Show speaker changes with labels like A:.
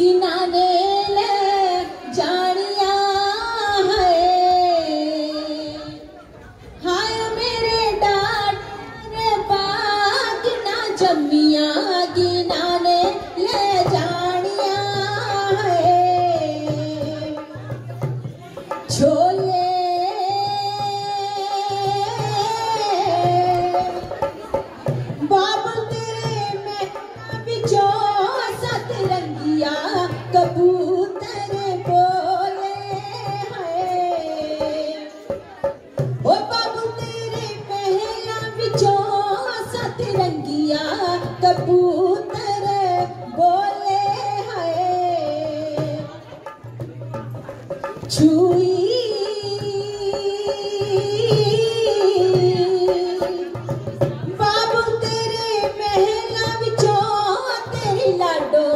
A: किनारे ले जानिया है। हाय मेरे डाटे पाक ना जमिया, किनारे ले जानिया है। छोले सतरंगिया कबूतर बोले है छुई। बाबू तेरे महला बिचो तेरी लाडो